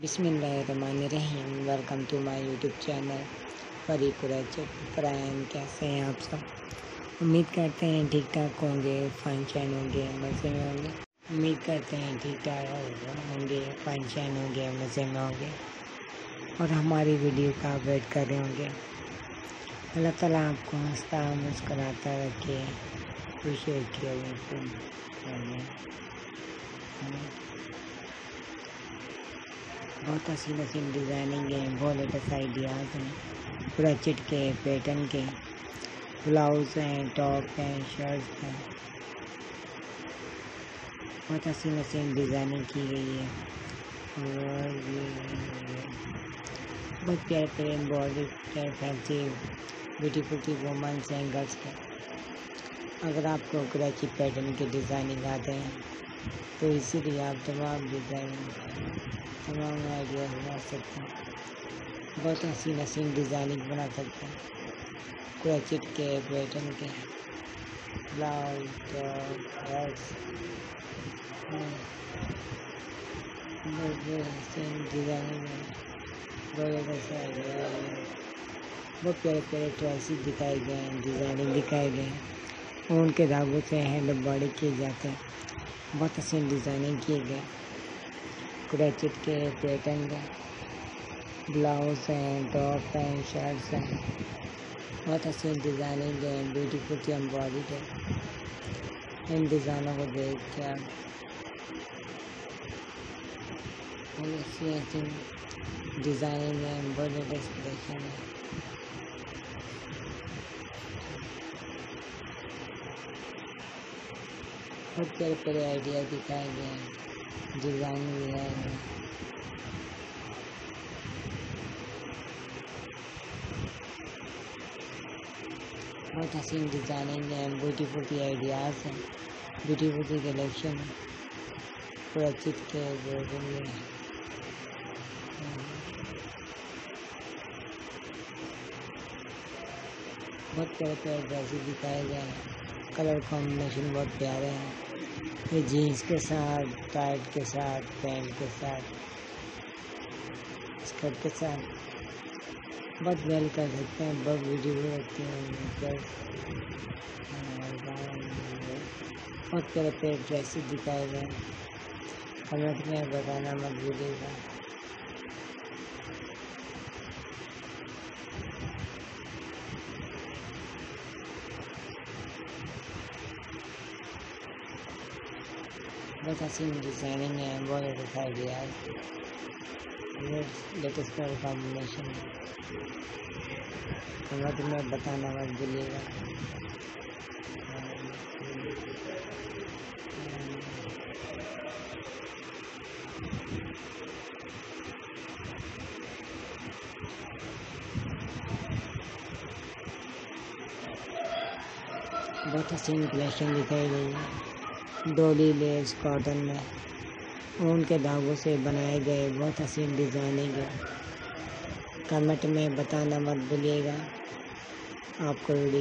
बिसमीम welcome to my YouTube channel परी फ्रैन कैसे हैं आप सब? उम्मीद करते हैं ठीक ठाक होंगे चैन होंगे, मज़े में होंगे। उम्मीद करते हैं ठीक ठाक होंगे चैन होंगे, मज़े में होंगे। और हमारी वीडियो का वेट कर रहे होंगे। अल्लाह ताला आपको हंसता मुस्कराता रखे, खुश रखिए बहुत हसीन हसीन डिज़ाइनिंग है, बहुत लेटेस्ट आइडियाज़ हैं। पूरा चिटके पैटर्न के। ब्लाउज हैं टॉप हैं शर्ट हैं। बहुत हसीन हसीन डिज़ाइनिंग की गई है। और ये बहुत प्यारे प्यारे एम्ब्रॉयडरी प्यारे फैंसी ब्यूटीफुल की वुमेंस हैं। गर्ल्स के अगर आपको कराची पैटर्न के डिज़ाइनिंग आते हैं तो इसीलिए आप तमाम डिज़ाइन तमाम आइडिया बना सकते हैं। बहुत हसीन हसीन डिज़ाइनिंग बना सकते हैं। क्रोचेट के। पैटर्न के ब्लाउज हसीन डिज़ाइनिंग बहुत अच्छा आइडिया बहुत प्यारे प्यारे ट्रेसिस दिखाए गए हैं डिज़ाइनिंग दिखाए गए हैं। ऊन के धागों से हैंड बॉडी किए जाते हैं। बहुत हसीन डिज़ाइनिंग किए गए। क्रेचिट के पैटर्न के ब्लाउज हैं, टॉप हैं, शर्ट्स हैं। बहुत अच्छी डिज़ाइनिंग है ब्यूटीफुल की एम्ब्रॉयड है इन डिज़ाइनों को देख के आप अच्छी अच्छी डिज़ाइनिंग है एम्ब्रॉयड एक्सप्रेशन बहुत प्यारे प्यारे आइडिया दिखाए गए हैं। डिज़ाइन भी है। बहुत हसीन डिज़ाइनिंग है। ब्यूटीफुल की आइडियाज़ हैं। ब्यूटीफुल की कलेक्शन है। पूरा के है। बहुत प्यारे प्यारे ड्रेसेस दिखाए गए हैं। कलर कॉम्बिनेशन बहुत प्यारे हैं। ये जीन्स के साथ टाइट के साथ पैंट के साथ स्कर्ट के साथ। बहुत वेल कर सकते हैं, बहुत वीडियो रखते हैं बहुत प्यारे प्यारे ड्रेसेस दिखाए गए हैं। कमेंट में बताना मत भूलिएगा। बहुत हसीन डिज़ाइनिंग है, बहुत latest idea latest colour combination है। कमेंट में बताना मत भूलिएगा बहुत हसीन कलेक्शन दिखाई गई है। डोली लेस कॉटन में ऊन के धागों से बनाए गए बहुत हसीन डिज़ाइनिंग है कमेंट में बताना मत भूलिएगा। आपको वीडियो